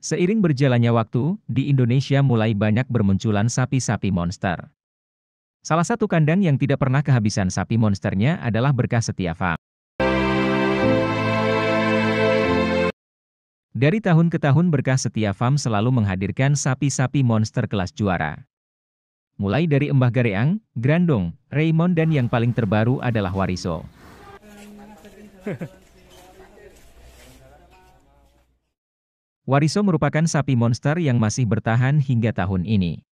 Seiring berjalannya waktu, di Indonesia mulai banyak bermunculan sapi-sapi monster. Salah satu kandang yang tidak pernah kehabisan sapi monsternya adalah Berkah Setia Farm. Dari tahun ke tahun Berkah Setia Farm selalu menghadirkan sapi-sapi monster kelas juara. Mulai dari Embah Gareang, Grandong, Raymond dan yang paling terbaru adalah Wariso. Wariso merupakan sapi monster yang masih bertahan hingga tahun ini.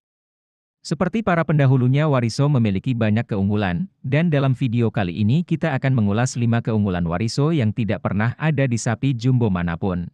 Seperti para pendahulunya Wariso memiliki banyak keunggulan, dan dalam video kali ini kita akan mengulas 5 keunggulan Wariso yang tidak pernah ada di sapi jumbo mana pun.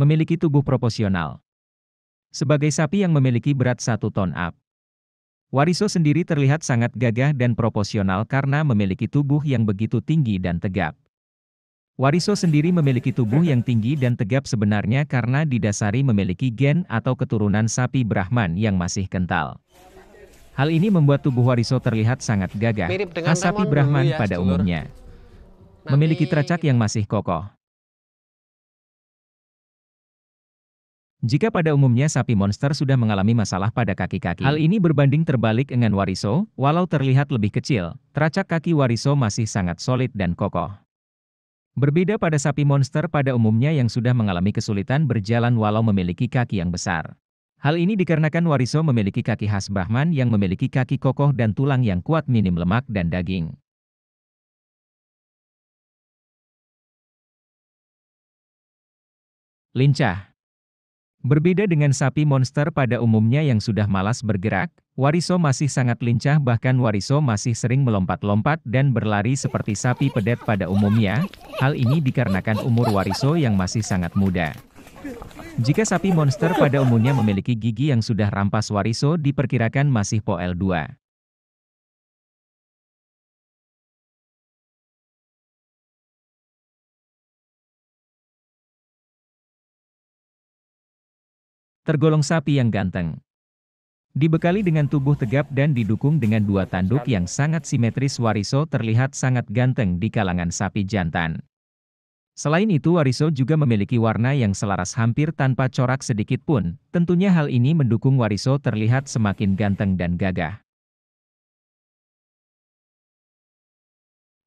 Memiliki tubuh proporsional. Sebagai sapi yang memiliki berat 1 ton up, Wariso sendiri terlihat sangat gagah dan proporsional karena memiliki tubuh yang begitu tinggi dan tegap. Wariso sendiri memiliki tubuh yang tinggi dan tegap sebenarnya karena didasari memiliki gen atau keturunan sapi Brahman yang masih kental. Hal ini membuat tubuh Wariso terlihat sangat gagah, khas sapi Brahman ya, pada umumnya. Memiliki teracak yang masih kokoh. Jika pada umumnya sapi monster sudah mengalami masalah pada kaki-kaki, hal ini berbanding terbalik dengan wariso, walau terlihat lebih kecil, teracak kaki wariso masih sangat solid dan kokoh. Berbeda pada sapi monster pada umumnya yang sudah mengalami kesulitan berjalan walau memiliki kaki yang besar. Hal ini dikarenakan wariso memiliki kaki khas Brahman yang memiliki kaki kokoh dan tulang yang kuat minim lemak dan daging. Lincah Berbeda dengan sapi monster pada umumnya yang sudah malas bergerak, Wariso masih sangat lincah bahkan Wariso masih sering melompat-lompat dan berlari seperti sapi pedet pada umumnya, hal ini dikarenakan umur Wariso yang masih sangat muda. Jika sapi monster pada umumnya memiliki gigi yang sudah rampas Wariso diperkirakan masih POL 2. Tergolong sapi yang ganteng. Dibekali dengan tubuh tegap dan didukung dengan dua tanduk yang sangat simetris Wariso terlihat sangat ganteng di kalangan sapi jantan. Selain itu Wariso juga memiliki warna yang selaras hampir tanpa corak sedikit pun, tentunya hal ini mendukung Wariso terlihat semakin ganteng dan gagah.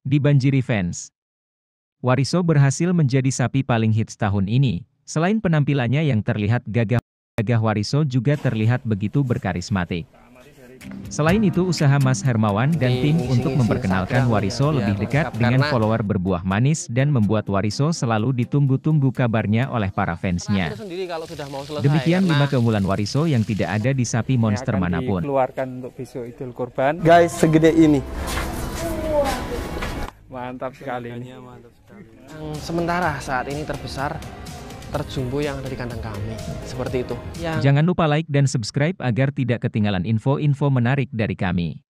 Dibanjiri fans. Wariso berhasil menjadi sapi paling hits tahun ini, selain penampilannya yang terlihat gagah Gagah Wariso juga terlihat begitu berkarismatik. Selain itu usaha Mas Hermawan dan tim untuk memperkenalkan Wariso lebih dekat dengan follower berbuah manis dan membuat Wariso selalu ditunggu-tunggu kabarnya oleh para fansnya. Demikian lima keunggulan Wariso yang tidak ada di sapi monster mana pun. Keluarkan untuk besok Idul Kurban. Guys, segede ini. Mantap sekali. Sementara saat ini terbesar terjumbo yang ada di kandang kami. Seperti itu. Yang... Jangan lupa like dan subscribe agar tidak ketinggalan info-info menarik dari kami.